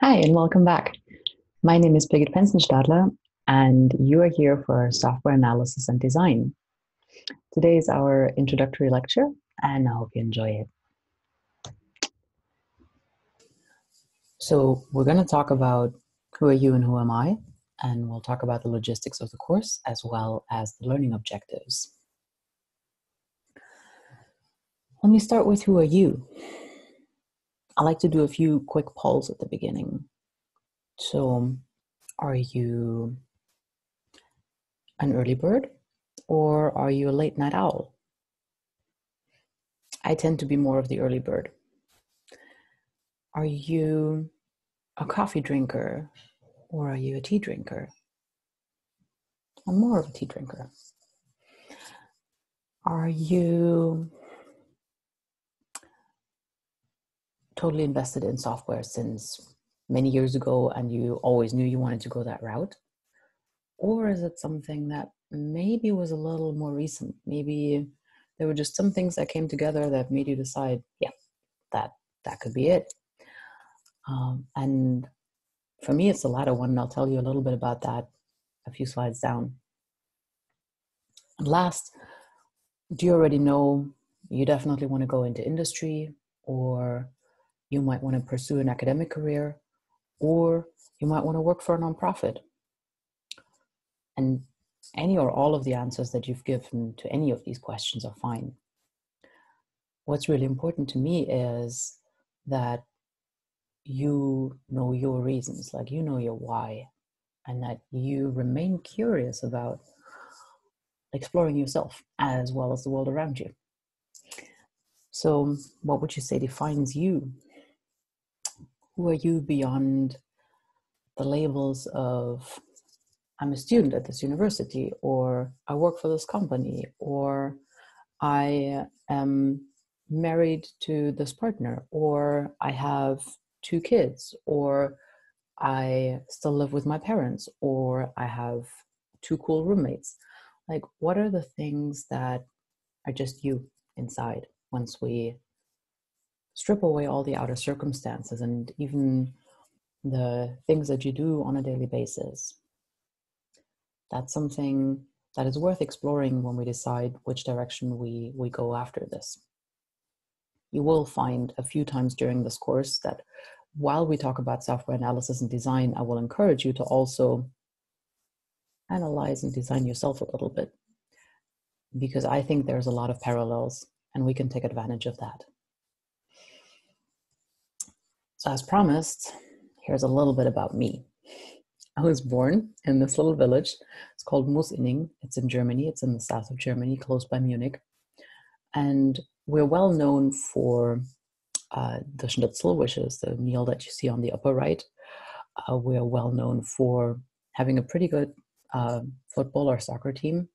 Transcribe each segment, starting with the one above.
Hi, and welcome back. My name is Birgit Penzenstadler, and you are here for software analysis and design. Today is our introductory lecture, and I hope you enjoy it. So, we're going to talk about who are you and who am I, and we'll talk about the logistics of the course as well as the learning objectives. Let me start with who are you? I like to do a few quick polls at the beginning. So, are you an early bird or are you a late night owl? I tend to be more of the early bird. Are you a coffee drinker or are you a tea drinker? I'm more of a tea drinker. Are you totally invested in software since many years ago and you always knew you wanted to go that route? Or is it something that maybe was a little more recent? Maybe there were just some things that came together that made you decide, yeah, that that could be it. Um, and for me, it's the latter one, and I'll tell you a little bit about that a few slides down. And last, do you already know you definitely want to go into industry or you might want to pursue an academic career, or you might want to work for a nonprofit. And any or all of the answers that you've given to any of these questions are fine. What's really important to me is that you know your reasons, like you know your why, and that you remain curious about exploring yourself as well as the world around you. So, what would you say defines you who are you beyond the labels of I'm a student at this university, or I work for this company, or I am married to this partner, or I have two kids, or I still live with my parents, or I have two cool roommates. Like, what are the things that are just you inside once we strip away all the outer circumstances and even the things that you do on a daily basis. That's something that is worth exploring when we decide which direction we, we go after this. You will find a few times during this course that while we talk about software analysis and design, I will encourage you to also analyze and design yourself a little bit because I think there's a lot of parallels and we can take advantage of that. So, as promised, here's a little bit about me. I was born in this little village. It's called Moosinning. It's in Germany. It's in the south of Germany, close by Munich. And we're well known for uh, the schnitzel, which is the meal that you see on the upper right. Uh, we're well known for having a pretty good uh, football or soccer team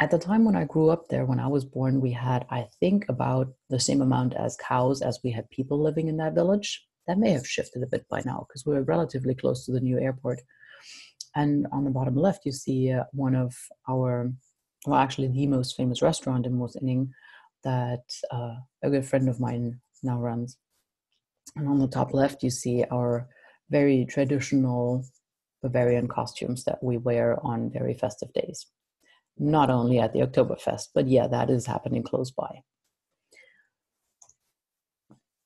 at the time when I grew up there, when I was born, we had, I think, about the same amount as cows as we had people living in that village. That may have shifted a bit by now because we were relatively close to the new airport. And on the bottom left, you see uh, one of our, well, actually, the most famous restaurant in Moosinning that uh, a good friend of mine now runs. And on the top left, you see our very traditional Bavarian costumes that we wear on very festive days not only at the Oktoberfest, but yeah, that is happening close by.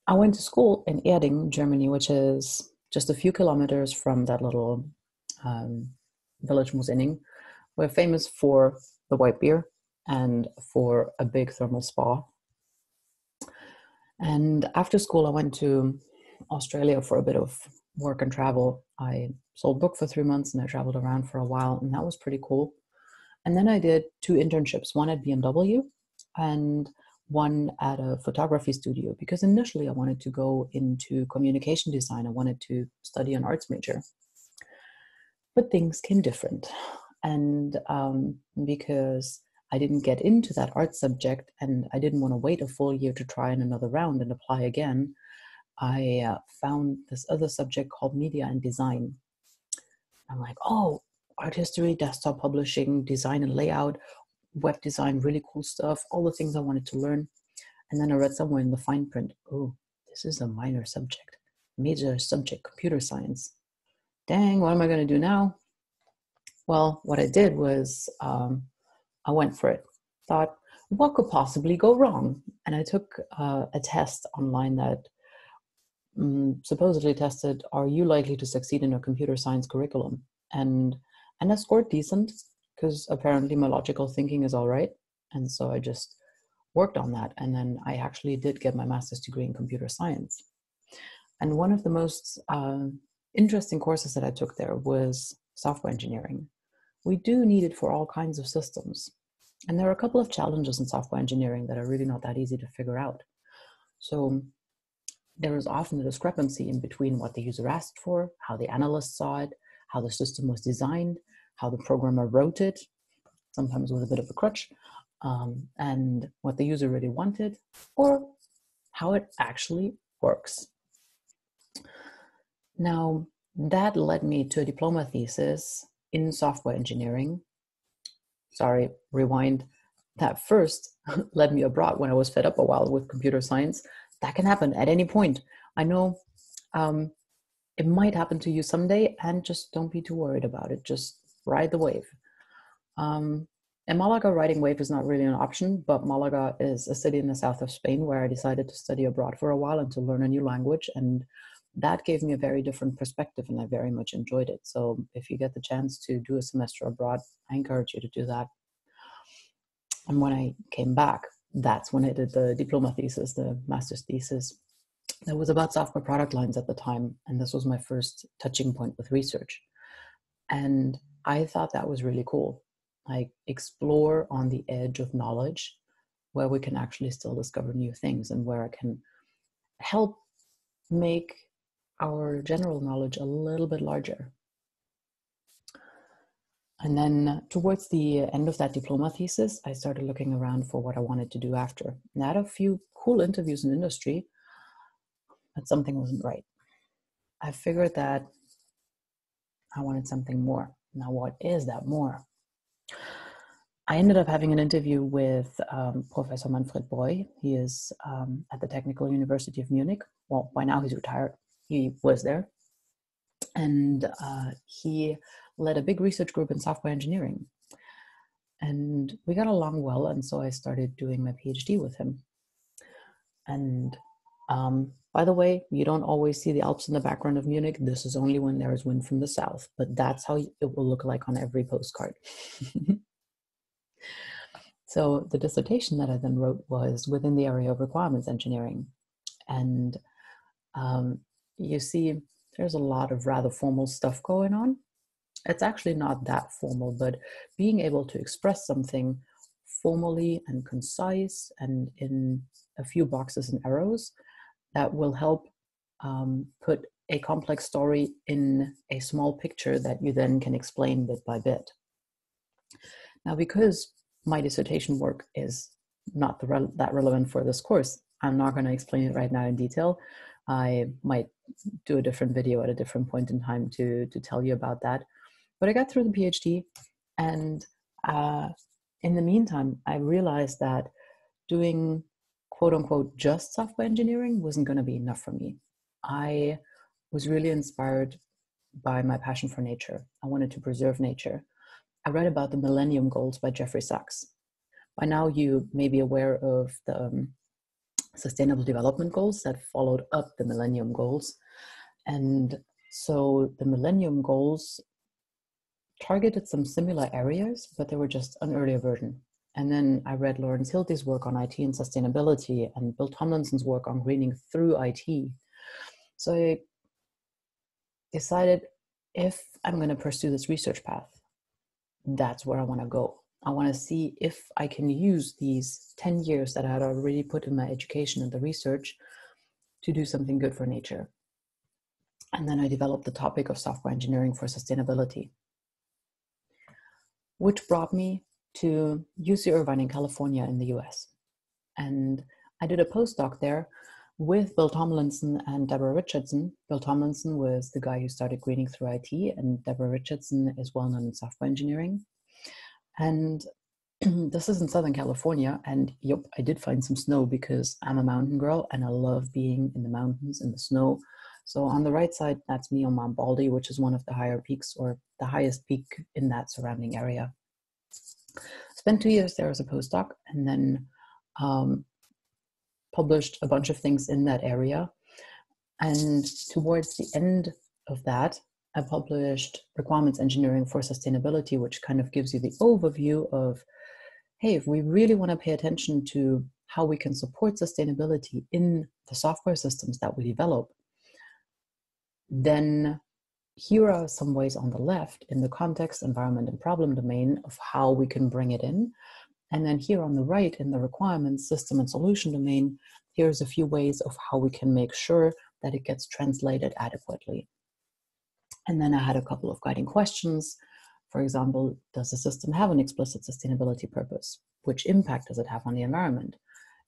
I went to school in Erding, Germany, which is just a few kilometers from that little um, village Moosinning. We're famous for the white beer and for a big thermal spa. And after school, I went to Australia for a bit of work and travel. I sold book for three months and I traveled around for a while, and that was pretty cool. And then I did two internships, one at BMW and one at a photography studio, because initially I wanted to go into communication design. I wanted to study an arts major. But things came different. And um, because I didn't get into that art subject and I didn't want to wait a full year to try in another round and apply again, I uh, found this other subject called media and design. I'm like, oh, art history, desktop publishing, design and layout, web design, really cool stuff, all the things I wanted to learn. And then I read somewhere in the fine print, oh, this is a minor subject. major subject, computer science. Dang, what am I going to do now? Well, what I did was um, I went for it. Thought, what could possibly go wrong? And I took uh, a test online that um, supposedly tested, are you likely to succeed in a computer science curriculum? And and I scored decent because apparently my logical thinking is all right. And so I just worked on that. And then I actually did get my master's degree in computer science. And one of the most uh, interesting courses that I took there was software engineering. We do need it for all kinds of systems. And there are a couple of challenges in software engineering that are really not that easy to figure out. So there is often a discrepancy in between what the user asked for, how the analyst saw it, how the system was designed, how the programmer wrote it, sometimes with a bit of a crutch, um, and what the user really wanted, or how it actually works. Now, that led me to a diploma thesis in software engineering. Sorry, rewind. That first led me abroad when I was fed up a while with computer science. That can happen at any point. I know um, it might happen to you someday, and just don't be too worried about it. Just ride the wave. Um, in Malaga, riding wave is not really an option, but Malaga is a city in the south of Spain where I decided to study abroad for a while and to learn a new language. And that gave me a very different perspective, and I very much enjoyed it. So, if you get the chance to do a semester abroad, I encourage you to do that. And when I came back, that's when I did the diploma thesis, the master's thesis. That was about software product lines at the time, and this was my first touching point with research. And I thought that was really cool. Like explore on the edge of knowledge where we can actually still discover new things and where I can help make our general knowledge a little bit larger. And then towards the end of that diploma thesis, I started looking around for what I wanted to do after. And I had a few cool interviews in industry, but something wasn't right. I figured that I wanted something more. Now, what is that more? I ended up having an interview with um, Professor Manfred Broy. He is um, at the Technical University of Munich. Well, by now he's retired. He was there. And uh, he led a big research group in software engineering. And we got along well. And so I started doing my PhD with him. And um, by the way, you don't always see the Alps in the background of Munich. This is only when there is wind from the south, but that's how it will look like on every postcard. so the dissertation that I then wrote was within the area of requirements engineering. And um, you see, there's a lot of rather formal stuff going on. It's actually not that formal, but being able to express something formally and concise and in a few boxes and arrows that will help um, put a complex story in a small picture that you then can explain bit by bit. Now, because my dissertation work is not re- that relevant for this course, I'm not going to explain it right now in detail. I might do a different video at a different point in time to to tell you about that. But I got through the PhD, and uh, in the meantime, I realized that doing quote unquote just software engineering wasn't going to be enough for me. I was really inspired by my passion for nature. I wanted to preserve nature. I read about the Millennium Goals by Jeffrey Sachs. By now, you may be aware of the um, Sustainable Development Goals that followed up the Millennium Goals. And so the Millennium Goals targeted some similar areas, but they were just an earlier version. And then I read Lorenz Hilty's work on IT and sustainability and Bill Tomlinson's work on greening through IT. So I decided if I'm going to pursue this research path, that's where I want to go. I want to see if I can use these 10 years that I had already put in my education and the research to do something good for nature. And then I developed the topic of software engineering for sustainability, which brought me to UC Irvine in California in the US. And I did a postdoc there with Bill Tomlinson and Deborah Richardson. Bill Tomlinson was the guy who started Greening Through IT, and Deborah Richardson is well known in software engineering. And this is in Southern California, and yep, I did find some snow because I'm a mountain girl and I love being in the mountains in the snow. So on the right side, that's me on Mount Baldy, which is one of the higher peaks or the highest peak in that surrounding area. Spent two years there as a postdoc and then um, published a bunch of things in that area. And towards the end of that, I published Requirements Engineering for Sustainability, which kind of gives you the overview of hey, if we really want to pay attention to how we can support sustainability in the software systems that we develop, then here are some ways on the left in the context, environment, and problem domain of how we can bring it in. And then here on the right in the requirements, system, and solution domain, here's a few ways of how we can make sure that it gets translated adequately. And then I had a couple of guiding questions. For example, does the system have an explicit sustainability purpose? Which impact does it have on the environment?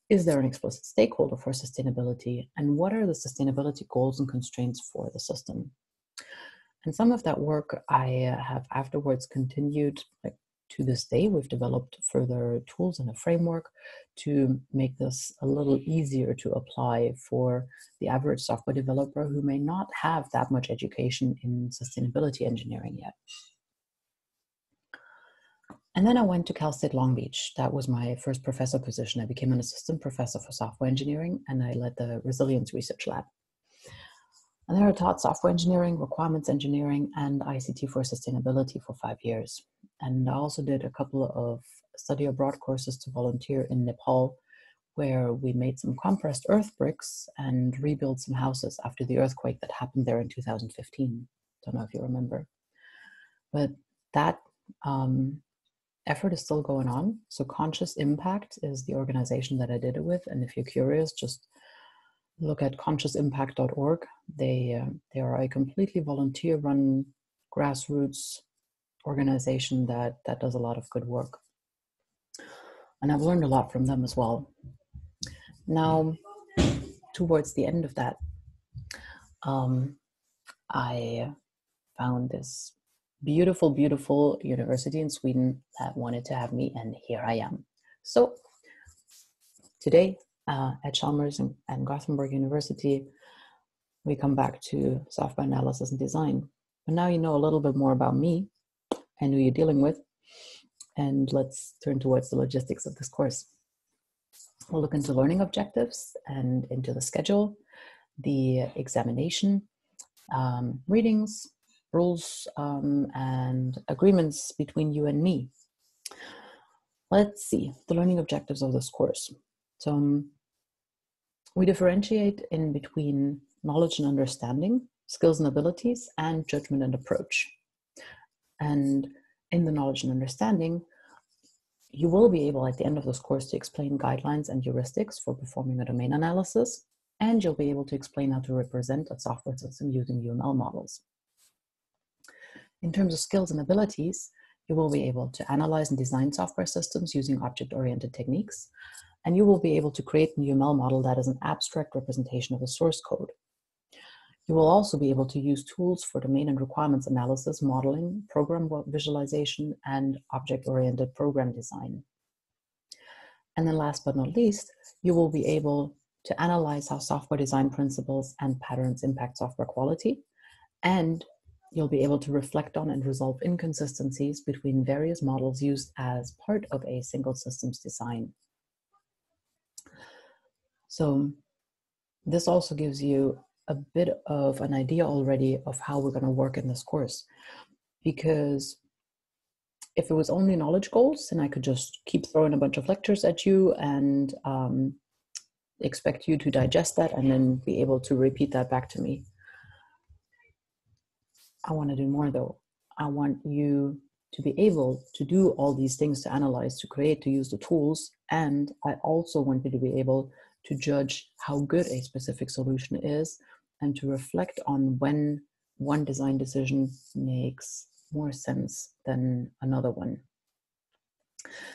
Is there an explicit stakeholder for sustainability? And what are the sustainability goals and constraints for the system? And some of that work I uh, have afterwards continued like to this day. We've developed further tools and a framework to make this a little easier to apply for the average software developer who may not have that much education in sustainability engineering yet. And then I went to Cal State Long Beach. That was my first professor position. I became an assistant professor for software engineering and I led the resilience research lab. And there I taught software engineering, requirements engineering, and ICT for sustainability for five years. And I also did a couple of study abroad courses to volunteer in Nepal, where we made some compressed earth bricks and rebuilt some houses after the earthquake that happened there in 2015. Don't know if you remember. But that um, effort is still going on. So Conscious Impact is the organization that I did it with. And if you're curious, just look at consciousimpact.org. They uh, they are a completely volunteer-run grassroots organization that that does a lot of good work, and I've learned a lot from them as well. Now, towards the end of that, um, I found this beautiful, beautiful university in Sweden that wanted to have me, and here I am. So today uh, at Chalmers and, and Gothenburg University, we come back to software analysis and design. But now you know a little bit more about me and who you're dealing with. And let's turn towards the logistics of this course. We'll look into learning objectives and into the schedule, the examination, um, readings, rules um, and agreements between you and me. Let's see the learning objectives of this course. So um, we differentiate in between knowledge and understanding, skills and abilities, and judgment and approach. And in the knowledge and understanding, you will be able at the end of this course to explain guidelines and heuristics for performing a domain analysis, and you'll be able to explain how to represent a software system using UML models. In terms of skills and abilities, you will be able to analyze and design software systems using object-oriented techniques, and you will be able to create an UML model that is an abstract representation of the source code. You will also be able to use tools for domain and requirements analysis, modeling, program visualization, and object-oriented program design. And then last but not least, you will be able to analyze how software design principles and patterns impact software quality and you'll be able to reflect on and resolve inconsistencies between various models used as part of a single systems design. So this also gives you a bit of an idea already of how we're going to work in this course. Because if it was only knowledge goals, then I could just keep throwing a bunch of lectures at you and um, expect you to digest that and then be able to repeat that back to me. I want to do more though. I want you to be able to do all these things to analyze, to create, to use the tools. And I also want you to be able to judge how good a specific solution is and to reflect on when one design decision makes more sense than another one.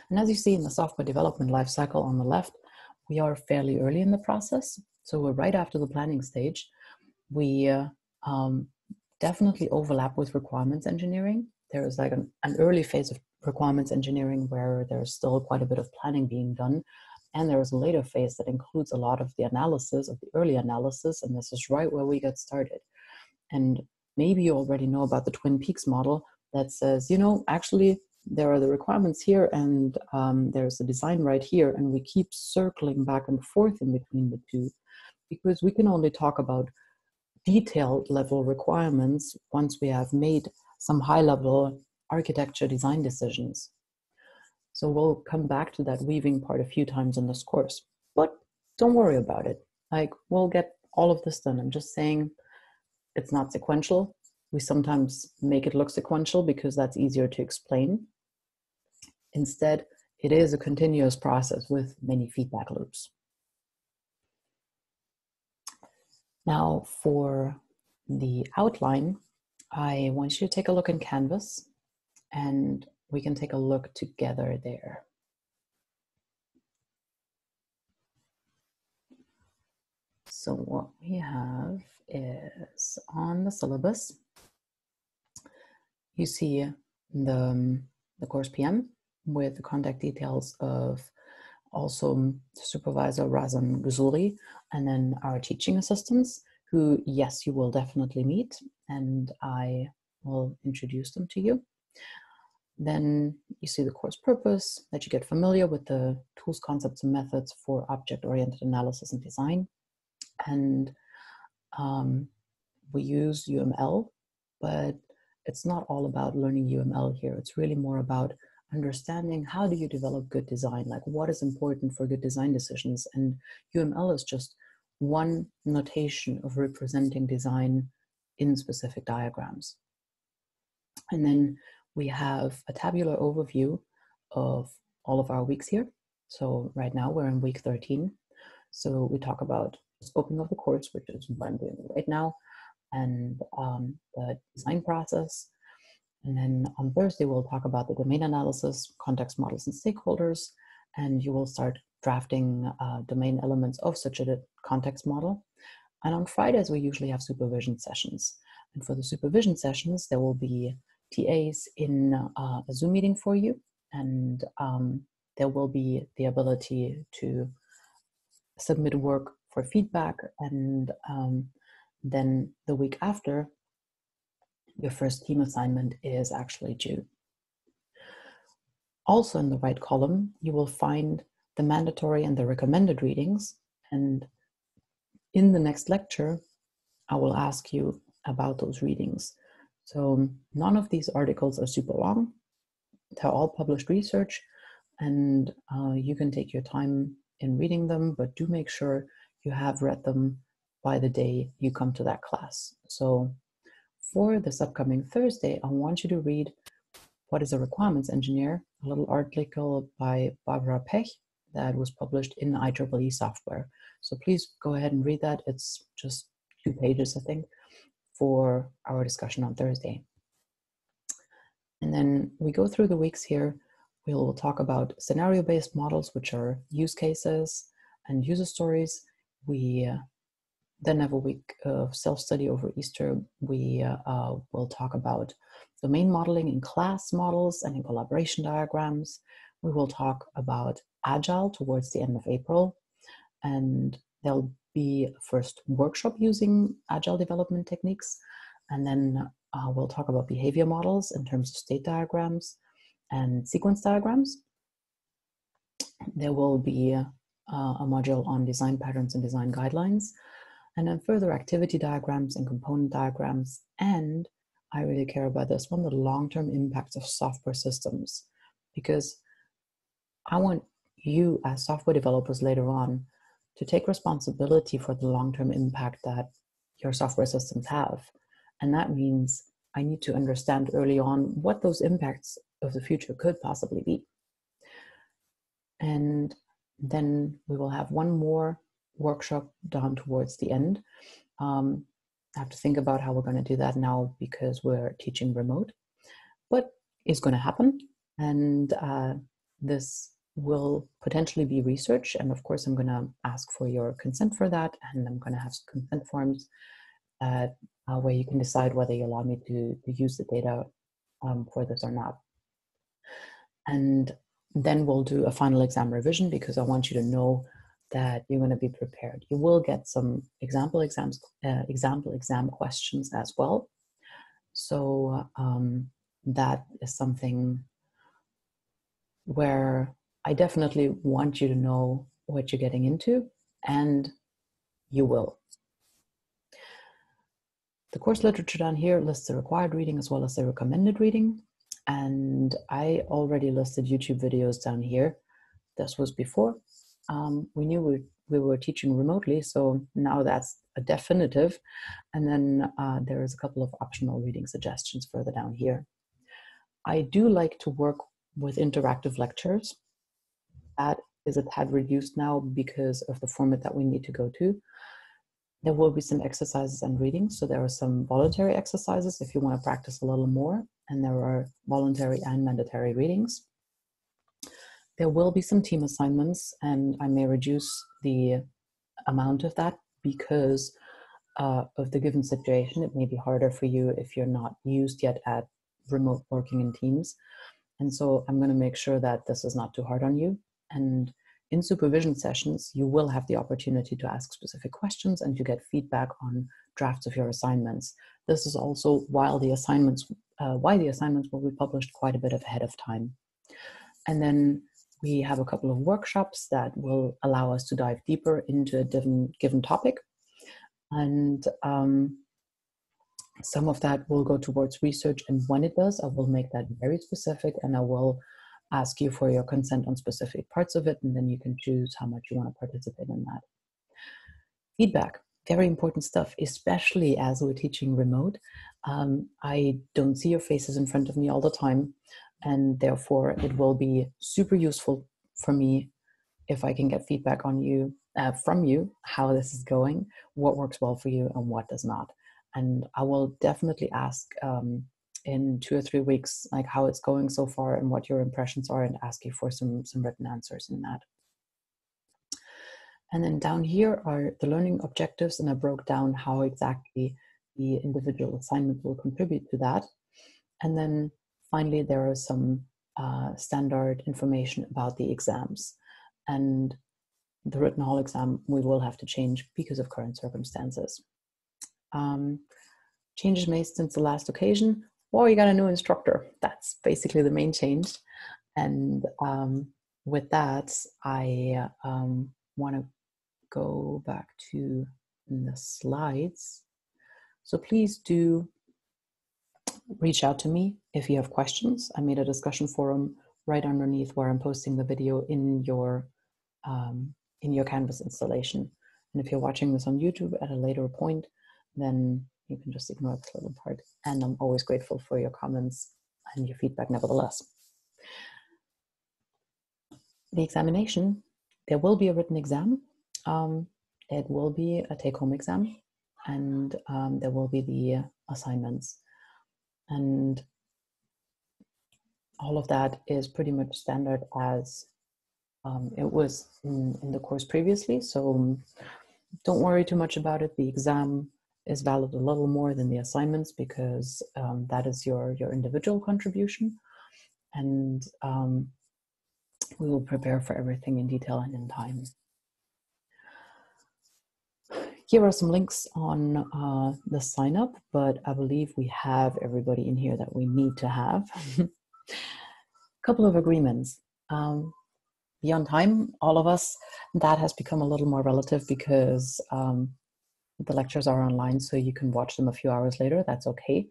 And as you see in the software development lifecycle on the left, we are fairly early in the process. So we're right after the planning stage. We uh, um, definitely overlap with requirements engineering. There is like an, an early phase of requirements engineering where there's still quite a bit of planning being done, and there is a later phase that includes a lot of the analysis of the early analysis, and this is right where we get started. And maybe you already know about the Twin Peaks model that says, you know, actually there are the requirements here and um, there's a design right here, and we keep circling back and forth in between the two because we can only talk about detailed level requirements once we have made some high level architecture design decisions. So we'll come back to that weaving part a few times in this course, but don't worry about it. Like we'll get all of this done. I'm just saying it's not sequential. We sometimes make it look sequential because that's easier to explain. Instead, it is a continuous process with many feedback loops. Now for the outline, I want you to take a look in Canvas and we can take a look together there. So what we have is on the syllabus, you see the, um, the course PM with the contact details of also supervisor Razan Guzuli and then our teaching assistants who, yes, you will definitely meet and I will introduce them to you. Then you see the course purpose, that you get familiar with the tools, concepts, and methods for object-oriented analysis and design. And um, we use UML, but it's not all about learning UML here. It's really more about understanding how do you develop good design, like what is important for good design decisions. And UML is just one notation of representing design in specific diagrams. And then we have a tabular overview of all of our weeks here. So right now we're in week 13. So we talk about scoping of the course, which is what I'm doing right now, and um, the design process. And then on Thursday, we'll talk about the domain analysis, context models, and stakeholders. And you will start drafting uh, domain elements of such a context model. And on Fridays, we usually have supervision sessions. And for the supervision sessions, there will be TAs in uh, a Zoom meeting for you, and um, there will be the ability to submit work for feedback. And um, then the week after, your first team assignment is actually due. Also, in the right column, you will find the mandatory and the recommended readings. And in the next lecture, I will ask you about those readings. So none of these articles are super long. They're all published research and uh, you can take your time in reading them, but do make sure you have read them by the day you come to that class. So for this upcoming Thursday, I want you to read What is a Requirements Engineer, a little article by Barbara Paech that was published in IEEE software. So please go ahead and read that. It's just two pages, I think for our discussion on Thursday. And then we go through the weeks here. We'll talk about scenario based models, which are use cases and user stories. We uh, then have a week of self study over Easter. We uh, uh, will talk about domain modeling in class models and in collaboration diagrams. We will talk about Agile towards the end of April. And there'll be a first workshop using agile development techniques. And then uh, we'll talk about behavior models in terms of state diagrams and sequence diagrams. There will be uh, a module on design patterns and design guidelines, and then further activity diagrams and component diagrams. And I really care about this one the long term impacts of software systems, because I want you as software developers later on to take responsibility for the long term impact that your software systems have. And that means I need to understand early on what those impacts of the future could possibly be. And then we will have one more workshop done towards the end. Um, I have to think about how we're going to do that now because we're teaching remote, but it's going to happen. And uh, this will potentially be research. And of course, I'm going to ask for your consent for that. And I'm going to have some consent forms uh, uh, where you can decide whether you allow me to, to use the data um, for this or not. And then we'll do a final exam revision because I want you to know that you're going to be prepared. You will get some example exams, uh, example exam questions as well. So um, that is something where I definitely want you to know what you're getting into, and you will. The course literature down here lists the required reading as well as the recommended reading. And I already listed YouTube videos down here. This was before. Um, we knew we, we were teaching remotely, so now that's a definitive. And then uh, there is a couple of optional reading suggestions further down here. I do like to work with interactive lectures. Is a tad reduced now because of the format that we need to go to. There will be some exercises and readings. So there are some voluntary exercises if you want to practice a little more, and there are voluntary and mandatory readings. There will be some team assignments, and I may reduce the amount of that because uh, of the given situation. It may be harder for you if you're not used yet at remote working in teams. And so I'm going to make sure that this is not too hard on you. And in supervision sessions, you will have the opportunity to ask specific questions and you get feedback on drafts of your assignments. This is also while the assignments, uh, why the assignments will be published quite a bit ahead of time. And then we have a couple of workshops that will allow us to dive deeper into a given, given topic. And um, some of that will go towards research. And when it does, I will make that very specific and I will ask you for your consent on specific parts of it, and then you can choose how much you want to participate in that. Feedback, very important stuff, especially as we're teaching remote. Um, I don't see your faces in front of me all the time, and therefore it will be super useful for me if I can get feedback on you uh, from you how this is going, what works well for you, and what does not. And I will definitely ask um, in two or three weeks like how it's going so far and what your impressions are and ask you for some some written answers in that. And then down here are the learning objectives and i broke down how exactly the individual assignment will contribute to that. And then finally there are some uh, standard information about the exams. And the written hall exam we will have to change because of current circumstances. Um, changes made since the last occasion or you got a new instructor. That's basically the main change. And um, with that, I um, want to go back to the slides. So please do reach out to me if you have questions. I made a discussion forum right underneath where I'm posting the video in your um, in your Canvas installation. And if you're watching this on YouTube at a later point, then you can just ignore this little part. And I'm always grateful for your comments and your feedback, nevertheless. The examination, there will be a written exam. Um, it will be a take home exam, and um, there will be the assignments. And all of that is pretty much standard as um, it was in, in the course previously. So don't worry too much about it. The exam is valid a little more than the assignments because um, that is your your individual contribution. And um, we will prepare for everything in detail and in time. Here are some links on uh, the sign up but i believe we have everybody in here that we need to have. A couple of agreements. Um, beyond time all of us that has become a little more relative because um, the lectures are online, so you can watch them a few hours later. That's okay.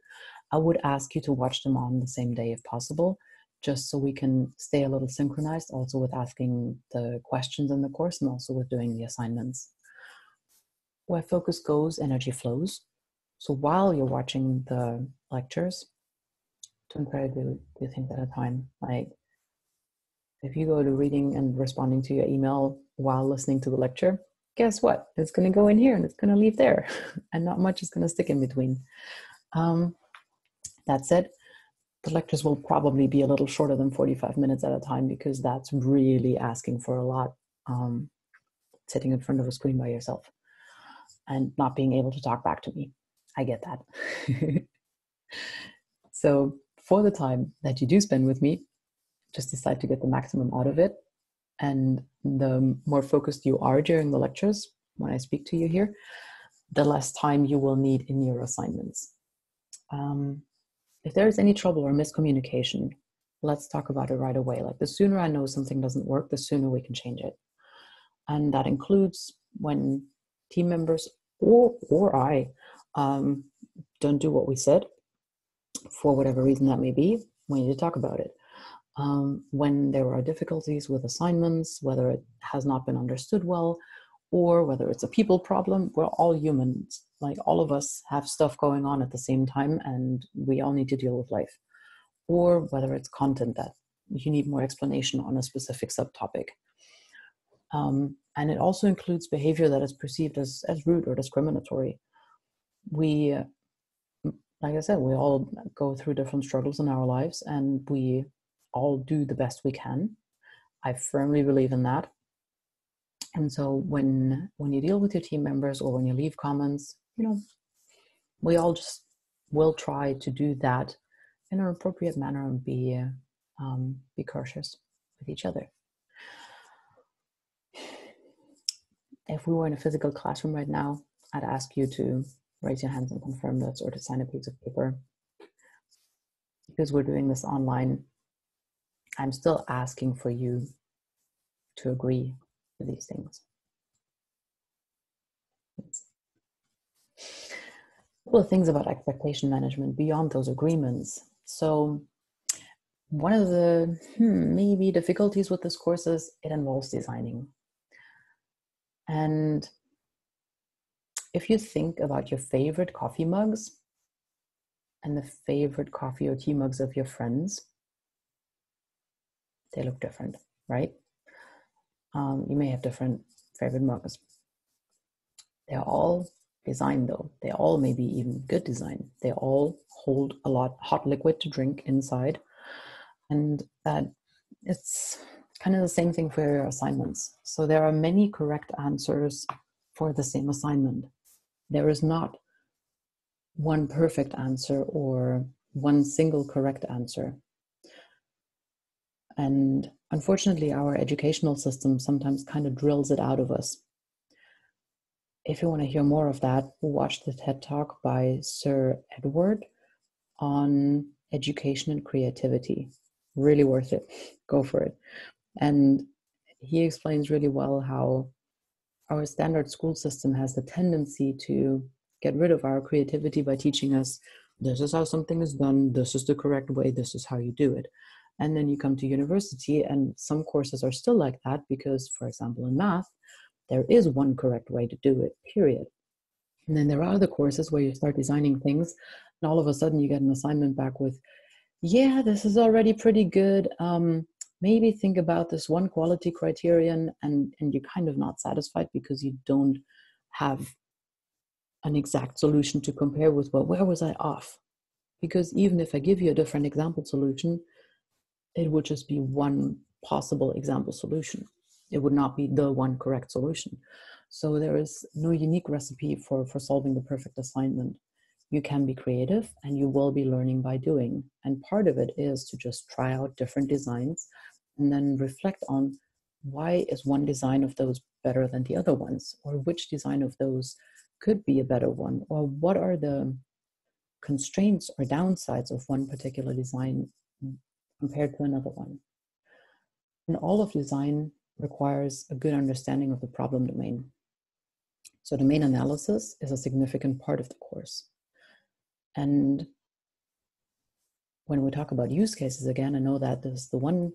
I would ask you to watch them on the same day if possible, just so we can stay a little synchronized, also with asking the questions in the course and also with doing the assignments. Where focus goes, energy flows. So while you're watching the lectures, don't try to do, do things at a time. Like if you go to reading and responding to your email while listening to the lecture, guess what? It's going to go in here and it's going to leave there, and not much is going to stick in between. Um, that said, the lectures will probably be a little shorter than 45 minutes at a time because that's really asking for a lot um, sitting in front of a screen by yourself and not being able to talk back to me. I get that. so, for the time that you do spend with me, just decide to get the maximum out of it. And the more focused you are during the lectures, when I speak to you here, the less time you will need in your assignments. Um, if there is any trouble or miscommunication, let's talk about it right away. Like the sooner I know something doesn't work, the sooner we can change it. And that includes when team members or or I um, don't do what we said for whatever reason that may be. We need to talk about it. Um, when there are difficulties with assignments, whether it has not been understood well, or whether it's a people problem, we're all humans. Like all of us have stuff going on at the same time, and we all need to deal with life. Or whether it's content that you need more explanation on a specific subtopic. Um, and it also includes behavior that is perceived as, as rude or discriminatory. We, like I said, we all go through different struggles in our lives and we all do the best we can. I firmly believe in that. And so when when you deal with your team members or when you leave comments, you know, we all just will try to do that in an appropriate manner and be um, be cautious with each other. if we were in a physical classroom right now, I'd ask you to raise your hands and confirm this or to sign a piece of paper. Because we're doing this online, I'm still asking for you to agree to these things. A couple of things about expectation management beyond those agreements. So, one of the hmm, maybe difficulties with this course is it involves designing. And if you think about your favorite coffee mugs and the favorite coffee or tea mugs of your friends, they look different, right? Um, you may have different favorite markers. They're all designed though. They all maybe even good design. They all hold a lot hot liquid to drink inside. And that it's kind of the same thing for your assignments. So there are many correct answers for the same assignment. There is not one perfect answer or one single correct answer. And unfortunately, our educational system sometimes kind of drills it out of us. If you want to hear more of that, watch the TED Talk by Sir Edward on education and creativity. Really worth it. Go for it. And he explains really well how our standard school system has the tendency to get rid of our creativity by teaching us this is how something is done, this is the correct way, this is how you do it. And then you come to university, and some courses are still like that because, for example, in math, there is one correct way to do it, period. And then there are other courses where you start designing things, and all of a sudden you get an assignment back with, yeah, this is already pretty good. Um, maybe think about this one quality criterion and and you're kind of not satisfied because you don't have an exact solution to compare with well where was i off because even if i give you a different example solution it would just be one possible example solution. It would not be the one correct solution. So there is no unique recipe for for solving the perfect assignment. You can be creative and you will be learning by doing. And part of it is to just try out different designs and then reflect on why is one design of those better than the other ones? Or which design of those could be a better one? Or what are the constraints or downsides of one particular design compared to another one and all of design requires a good understanding of the problem domain so domain analysis is a significant part of the course and when we talk about use cases again i know that there's the one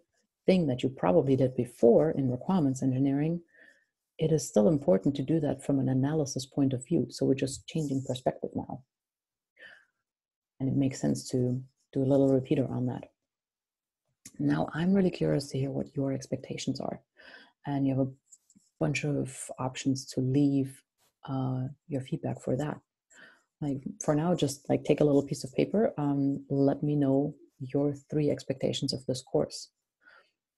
thing that you probably did before in requirements engineering, it is still important to do that from an analysis point of view. So we're just changing perspective now. And it makes sense to do a little repeater on that. Now, I'm really curious to hear what your expectations are. And you have a bunch of options to leave uh, your feedback for that. Like for now, just like take a little piece of paper. Um, let me know your three expectations of this course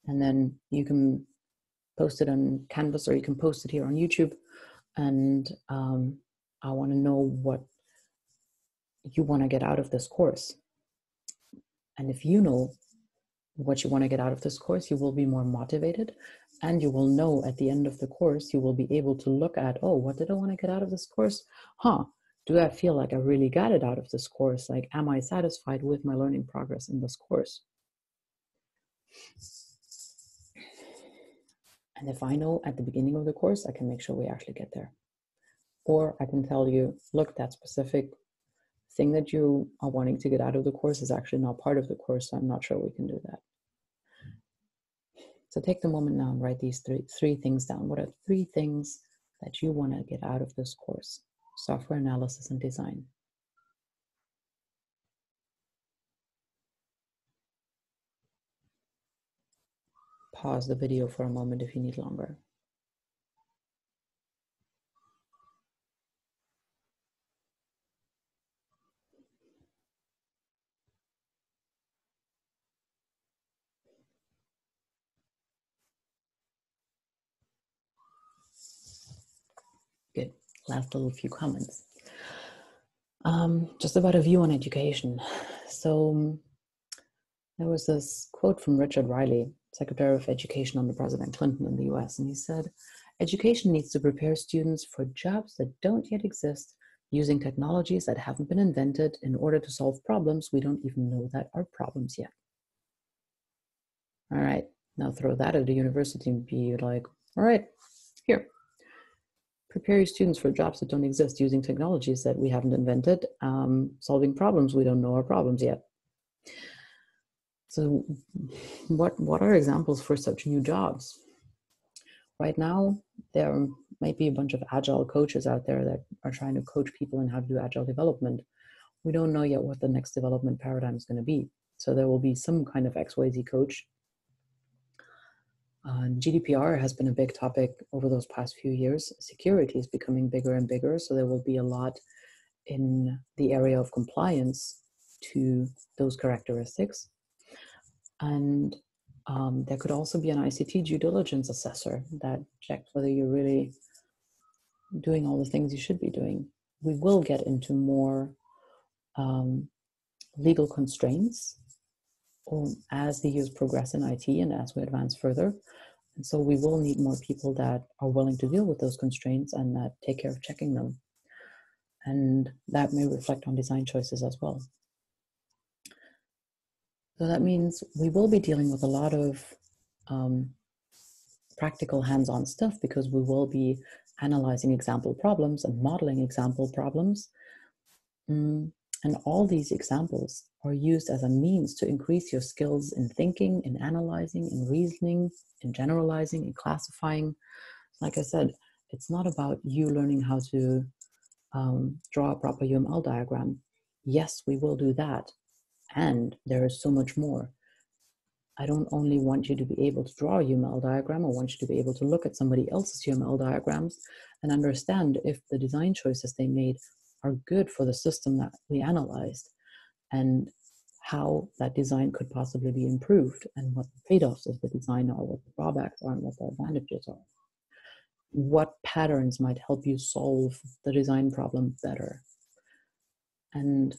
and then you can post it on Canvas or you can post it here on YouTube. And um, I want to know what you want to get out of this course. And if you know what you want to get out of this course, you will be more motivated and you will know at the end of the course, you will be able to look at, oh, what did I want to get out of this course? Huh, do I feel like I really got it out of this course? Like, am I satisfied with my learning progress in this course? And if I know at the beginning of the course, I can make sure we actually get there. Or I can tell you, look, that specific thing that you are wanting to get out of the course is actually not part of the course, so I'm not sure we can do that. So take the moment now and write these three, three things down. What are three things that you want to get out of this course? Software analysis and design. Pause the video for a moment if you need longer. Good. Last little few comments. Um, just about a view on education. So um, there was this quote from Richard Riley, Secretary of Education under President Clinton in the US, and he said, Education needs to prepare students for jobs that don't yet exist using technologies that haven't been invented in order to solve problems we don't even know that are problems yet. All right, now throw that at a university and be like, all right, here, prepare your students for jobs that don't exist using technologies that we haven't invented, um, solving problems we don't know are problems yet. So, what what are examples for such new jobs? Right now, there might be a bunch of agile coaches out there that are trying to coach people in how to do agile development. We don't know yet what the next development paradigm is going to be. So there will be some kind of XYZ coach uh, GDPR has been a big topic over those past few years. Security is becoming bigger and bigger, so there will be a lot in the area of compliance to those characteristics. And um, there could also be an ICT due diligence assessor that checks whether you're really doing all the things you should be doing. We will get into more um, legal constraints um, as the years progress in IT and as we advance further. And so we will need more people that are willing to deal with those constraints and that take care of checking them. And that may reflect on design choices as well. So that means we will be dealing with a lot of um, practical hands on stuff because we will be analyzing example problems and modeling example problems. Mm, and all these examples are used as a means to increase your skills in thinking, in analyzing, in reasoning, in generalizing, in classifying. Like I said, it's not about you learning how to um, draw a proper UML diagram. Yes, we will do that. And there is so much more. I don't only want you to be able to draw a UML diagram, I want you to be able to look at somebody else's UML diagrams and understand if the design choices they made are good for the system that we analyzed and how that design could possibly be improved and what the trade-offs of the design are, what the drawbacks are, and what the advantages are. What patterns might help you solve the design problem better. And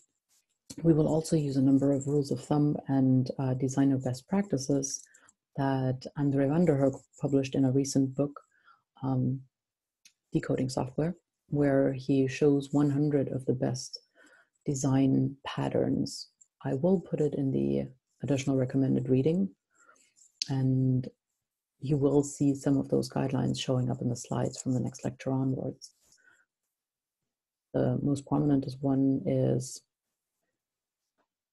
we will also use a number of rules of thumb and uh, designer best practices that Andre van der Hoek published in a recent book, um, Decoding Software, where he shows 100 of the best design patterns. I will put it in the additional recommended reading, and you will see some of those guidelines showing up in the slides from the next lecture onwards. The most prominent is one is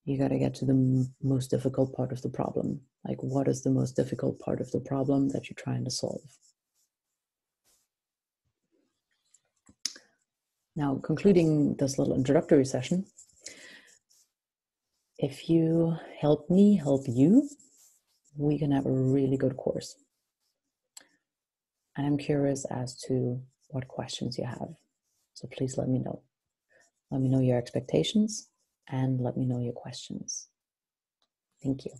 you got to get to the most difficult part of the problem. Like, what is the most difficult part of the problem that you're trying to solve? Now, concluding this little introductory session, if you help me help you, we can have a really good course. And I'm curious as to what questions you have. So please let me know. Let me know your expectations and let me know your questions. Thank you.